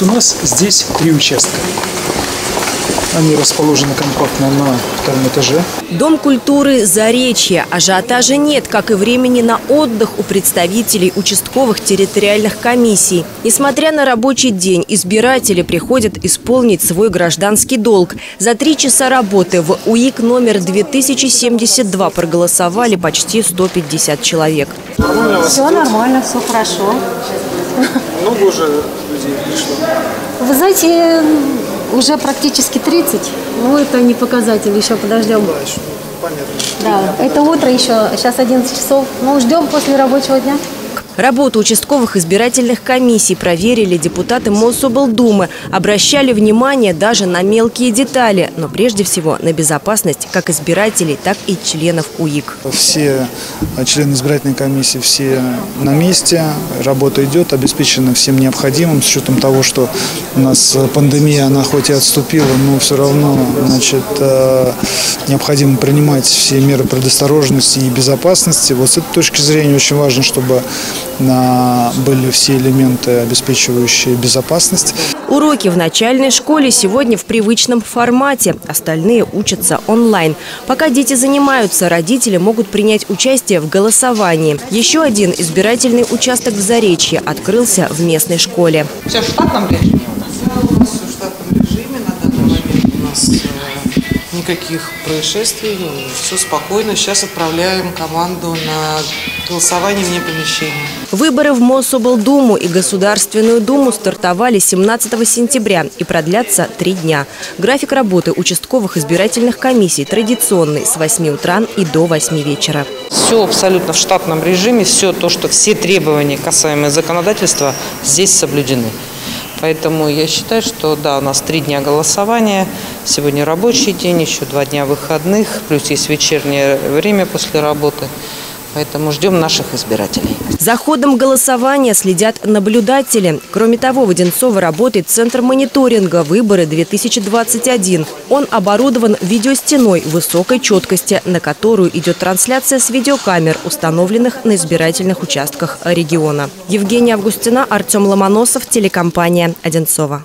У нас здесь три участка. Они расположены компактно на втором этаже. Дом культуры «Заречье». Ажиотажа нет, как и времени на отдых у представителей участковых территориальных комиссий. Несмотря на рабочий день, избиратели приходят исполнить свой гражданский долг. За три часа работы в УИК номер 2072 проголосовали почти 150 человек. Все нормально, все хорошо. Много уже людей пришло. Вы знаете, уже практически 30. Ну, это не показатель, еще подождем. Да, еще понятно. Да, это утро еще, сейчас 11 часов. Ну, ждем после рабочего дня. Работу участковых избирательных комиссий проверили депутаты Мособлдумы. Обращали внимание даже на мелкие детали, но прежде всего на безопасность как избирателей, так и членов УИК. Все члены избирательной комиссии, все на месте, работа идет, обеспечена всем необходимым, с учетом того, что у нас пандемия, она хоть и отступила, но все равно значит, э, необходимо принимать все меры предосторожности и безопасности. Вот с этой точки зрения очень важно, чтобы на- были все элементы, обеспечивающие безопасность. Уроки в начальной школе сегодня в привычном формате. Остальные учатся онлайн. Пока дети занимаются, родители могут принять участие в голосовании. Еще один избирательный участок в Заречье открылся в местной школе. Все в штатном режиме у нас? Все в штатном режиме на никаких происшествий, все спокойно. Сейчас отправляем команду на голосование вне помещения. Выборы в Мособлдуму и Государственную Думу стартовали 17 сентября и продлятся три дня. График работы участковых избирательных комиссий традиционный с 8 утра и до 8 вечера. Все абсолютно в штатном режиме, все то, что все требования, касаемые законодательства, здесь соблюдены. Поэтому я считаю, что да, у нас три дня голосования, сегодня рабочий день, еще два дня выходных, плюс есть вечернее время после работы. Поэтому ждем наших избирателей. За ходом голосования следят наблюдатели. Кроме того, в Одинцово работает Центр мониторинга «Выборы-2021». Он оборудован видеостеной высокой четкости, на которую идет трансляция с видеокамер, установленных на избирательных участках региона. Евгения Августина, Артем Ломоносов, телекомпания «Одинцово».